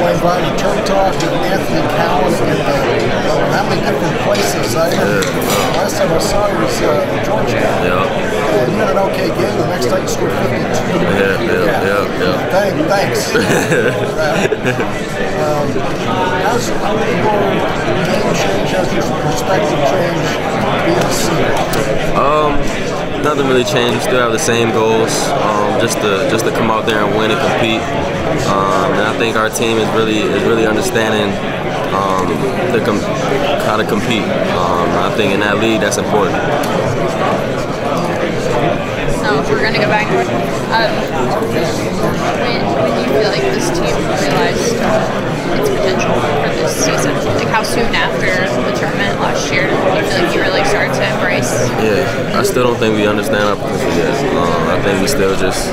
Wayne Viener Turf Talk with Anthony Cowan in the, how many different places? I, Yeah. Last time I saw you was uh, Georgia. Yeah. And you had an okay game. The next night you scored 52. Yeah, yeah, yeah, yeah. Thank, thanks. um, how's your game change? How's your perspective change being a senior? Um, nothing really changed. We still have the same goals. Um, just to just to come out there and win and compete. Um, and think our team is really is really understanding um, to com- how to compete. Um, I think in that league that's important. So we're gonna go back. Um, when, when you feel like this team realized uh, its potential for this season? Like how soon after the tournament last year do you feel like you really started to embrace? Yeah, I still don't think we understand our potential yet. Um, I think we still just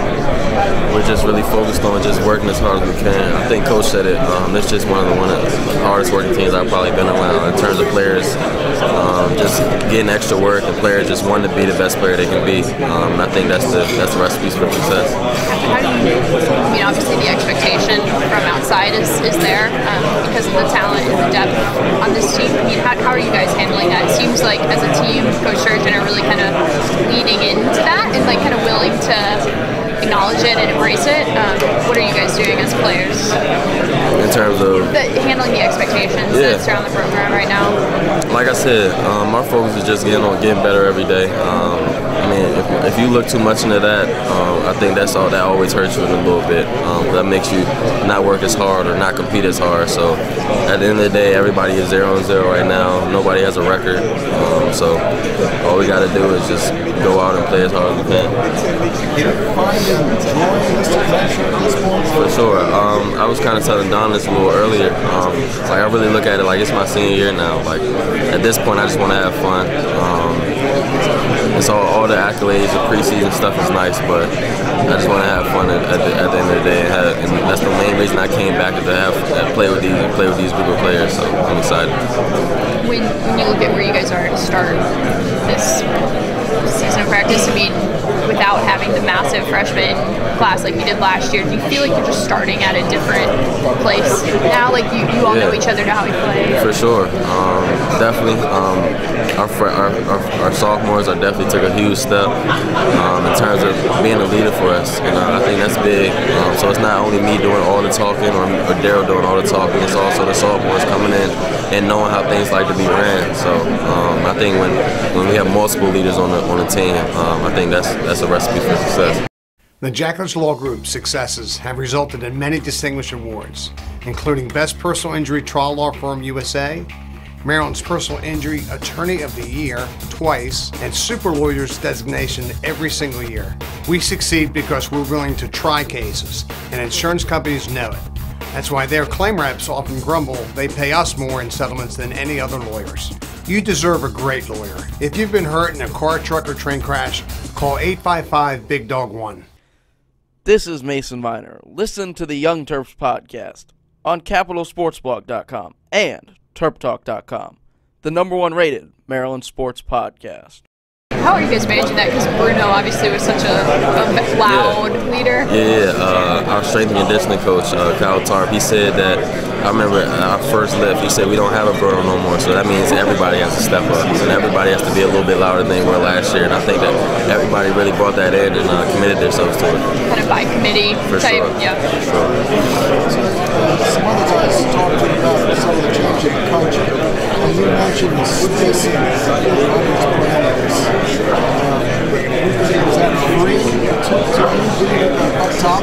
we're just really focused on just working as hard as we can. I think Coach said it. Um, it's just one of the one of the hardest working teams I've probably been around in terms of players. Um, just getting extra work and players just wanting to be the best player they can be. Um, I think that's the that's the recipe for success. How do you? I mean, obviously the expectation from outside is, is there um, because of the talent and the depth on this team. I mean, how, how are you guys handling that? It seems like as a team, Coach Turgeon are really kind of leaning into that and like kind of willing to acknowledge it and embrace it. Um, what are you guys doing as players? In terms of The, handling the expectations Yeah. that surround the program right now. like I said, um, our focus is just getting on getting better every day. Um, I mean, if, if you look too much into that, um, I think that's all that always hurts you in a little bit. Um, that makes you not work as hard or not compete as hard. So at the end of the day, everybody is zero and zero right now. Nobody has a record. Um, so all we got to do is just go out and play as hard as we can. For sure. Um, I was kind of telling Don this a little earlier. Um, like I really look at it like it's my senior year now. Like at this point, I just want to have fun. Um, it's all, all the accolades, the preseason stuff is nice, but I just want to have fun at, the, at the end of the day, and, have, and that's the main reason I came back is to have uh, play with these play with these group of players. So I'm excited. When, when you look at where you guys are to start this season of practice, I mean, without having the massive freshman class like you did last year, do you feel like you're just starting at a different place now? Like you, you all know each other, know how we play. For sure, um, definitely. Um, our, fr- our, our our sophomores are definitely took a huge step um, in terms of being a leader for us, and uh, I think that's big. Um, so it's not only me doing all the talking or, or Darryl doing all the talking; it's also the sophomores coming in and knowing how things like to be ran. So um, I think when when we have multiple leaders on the on the team, um, I think that's that's a recipe for success. The Jaklitsch Law Group's successes have resulted in many distinguished awards, including Best Personal Injury Trial Law Firm USA, Maryland's Personal Injury Attorney of the Year twice, and Super Lawyers designation every single year. We succeed because we're willing to try cases, and insurance companies know it. That's why their claim reps often grumble they pay us more in settlements than any other lawyers. You deserve a great lawyer. If you've been hurt in a car, truck, or train crash, call 855 Big Dog 1. This is Mason Viner. Listen to the Young Terps podcast on CapitalSportsBlog.com and TerpTalk.com, the number one rated Maryland sports podcast. How are you guys managing that? Because Bruno obviously was such a, a loud leader. Yeah, yeah. Uh, our strength and conditioning coach, uh, Kyle Tarp, he said that. I remember our first lift. He said we don't have a Bruno no more, so that means everybody has to step up, and everybody has to be a little bit louder than they were last year. And I think that everybody really brought that in and uh, committed themselves to it. Kind of by committee For type. sure. Yeah. For sure. Some other guys talked about some of the change in coaching, and you mentioned the spacing of these parameters. Is that free to, to you being up top?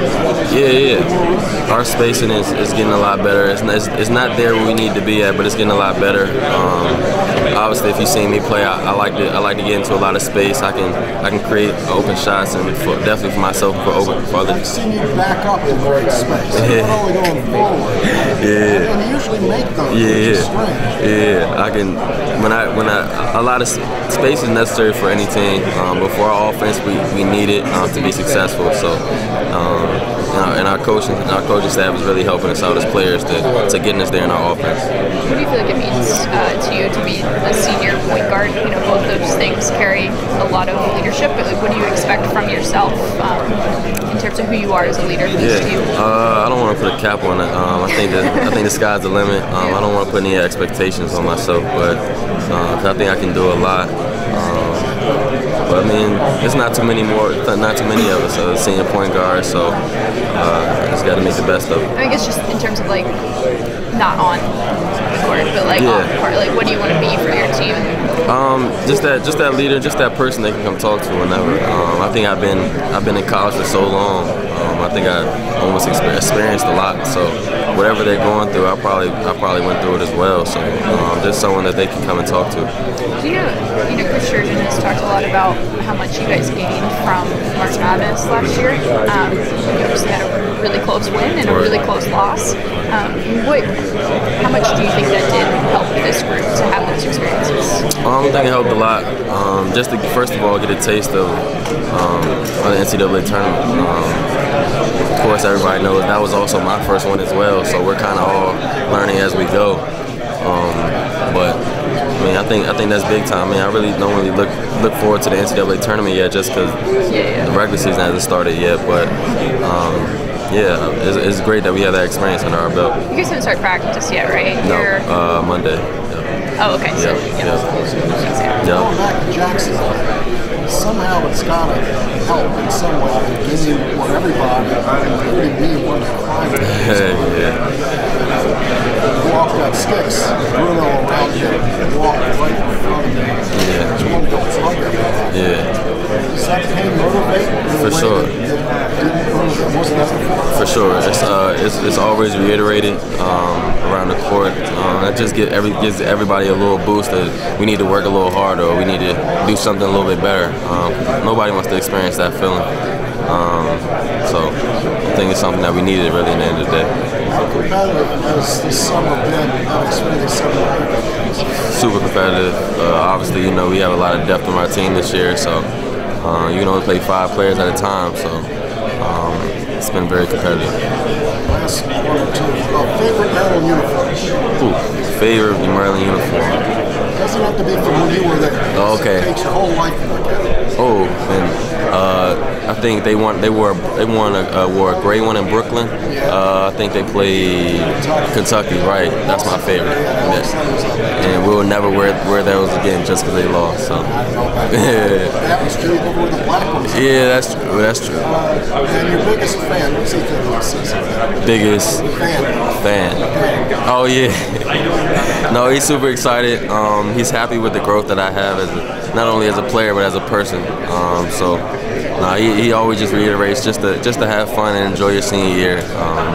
Yeah, yeah. Our spacing is, is getting a lot better. It's, it's, it's not there where we need to be at, but it's getting a lot better. Um, obviously, if you see me play, I, I like to I like to get into a lot of space. I can I can create open shots and for, definitely for myself for open for I've others. seen you back up in the right space. You're not only going forward. Yeah. And you usually make those, Yeah, yeah, yeah. I can when I when I a lot of space is necessary for any team. Um, but for our offense, we, we need it um, to be successful. So, um, our, and our coaching our coaching staff is really helping us out as players to, to getting us there in our offense. What do you feel like it means uh, to you to be a senior point guard? You know, both those things carry a lot of leadership. But like, what do you expect from yourself um, in terms of who you are as a leader? Yeah. Uh, I don't want to put a cap on it. Um, I think that I think the sky's the limit. Um, I don't want to put any expectations on myself, but uh, I think I can do a lot. But I mean, it's not too many more, not too many of us. Uh, senior point guard, so uh, just got to make the best of it. I guess just in terms of like not on the court, but like Yeah. on the court, like what do you want to be for your team? Um, just that, just that leader, just that person they can come talk to whenever. Um, I think I've been, I've been in college for so long. I think I almost exper- experienced a lot. So whatever they're going through, I probably, I probably went through it as well. So um, just someone that they can come and talk to. Do you know, you know, Coach Turgeon has talked a lot about how much you guys gained from March Madness last year. Um, you obviously had a really close win and a really close loss. Um, what, how much do you think that did help this group to have those experiences? Um, I think it helped a lot. Um, just to first of all get a taste of um, the NCAA tournament. Um, of course, everybody knows that was also my first one as well. So we're kind of all learning as we go. Um, but I mean, I think I think that's big time. I mean, I really don't really look look forward to the NCAA tournament yet, just because Yeah, the regular season hasn't started yet. But um, yeah, it's, it's great that we have that experience under our belt. You guys haven't started practice yet, right? No, uh, Monday. Yeah. oh, okay. So, Yeah, yeah. yeah. Going yeah. back Jackson, somehow it's got to help in some way give you what everybody, including me, wants to climb. yeah. Walk that sticks, Bruno around you, walk right in front of you. Yeah. Just want to go plug. Yeah. Does that pain motivate? For sure. that didn't- that wasn't as before? For sure, it's uh, it's, it's always reiterated um, around the court. Um, that just get every gives everybody a little boost that we need to work a little harder, or we need to do something a little bit better. Um, nobody wants to experience that feeling, um, so I think it's something that we needed really in the end of the day. This summer been? Super competitive. Uh, obviously, you know we have a lot of depth on our team this year, so uh, you can only play five players at a time. So it's been very competitive. Last one or two. Uh, favorite Maryland uniform? Ooh, favorite Maryland uniform. Doesn't have to be from when you were there. Oh, okay. It takes your whole life to look at it. Oh, and uh, I think they won. They wore. They won a uh, wore a gray one in Brooklyn. Uh, I think they played Kentucky. Right. That's my favorite. Yeah. And we'll never wear wear those again just because they lost. So. yeah, That true over the black ones. yeah, that's true. That's true. And your biggest fan, what's he think of this season? Biggest Fan. fan. Oh yeah. no, he's super excited. Um, he's happy with the growth that I have as a, not only as a player but as a person. Um, so, no, he, he always just reiterates just to just to have fun and enjoy your senior year. Um,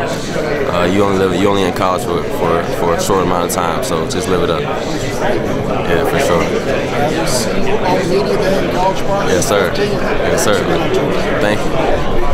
uh, you only live you only in college for, for for a short amount of time, so just live it up. Yeah, for sure. Have you seen all the media day in College Park? Yes, sir. Yes, sir. Thank you.